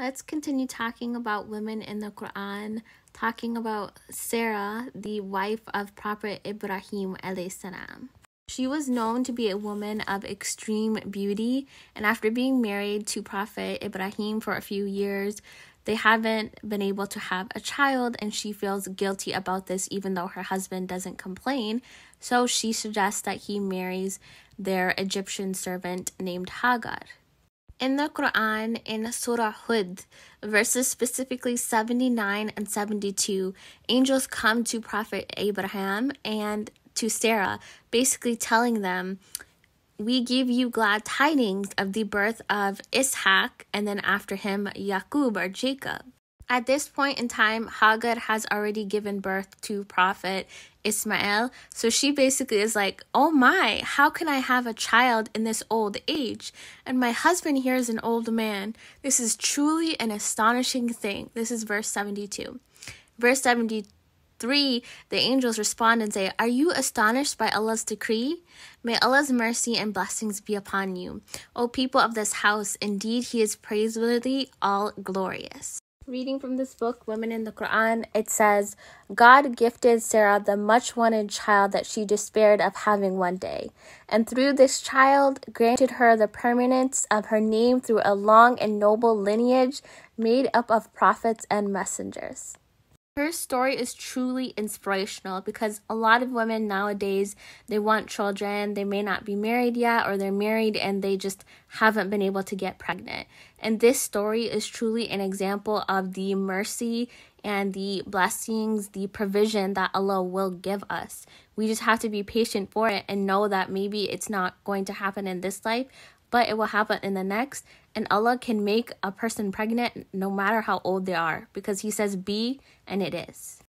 Let's continue talking about women in the Quran, talking about Sarah, the wife of Prophet Ibrahim salam. She was known to be a woman of extreme beauty, and after being married to Prophet Ibrahim for a few years, they haven't been able to have a child, and she feels guilty about this even though her husband doesn't complain. So she suggests that he marries their Egyptian servant named Hagar. In the Quran, in Surah Hud, verses specifically 79 and 72, angels come to Prophet Abraham and to Sarah, basically telling them, We give you glad tidings of the birth of Ishaq, and then after him, Yaqub or Jacob. At this point in time, Hagar has already given birth to Prophet Ismail. So she basically is like, Oh my, how can I have a child in this old age? And my husband here is an old man. This is truly an astonishing thing. This is verse 72. Verse 73, the angels respond and say, Are you astonished by Allah's decree? May Allah's mercy and blessings be upon you. O people of this house, indeed He is praiseworthy, all glorious. Reading from this book, Women in the Quran, it says, God gifted Sarah the much wanted child that she despaired of having one day, and through this child granted her the permanence of her name through a long and noble lineage made up of prophets and messengers. Her story is truly inspirational because a lot of women nowadays they want children, they may not be married yet or they're married and they just haven't been able to get pregnant. And this story is truly an example of the mercy and the blessings, the provision that Allah will give us. We just have to be patient for it and know that maybe it's not going to happen in this life, but it will happen in the next. And Allah can make a person pregnant no matter how old they are because He says be and it is.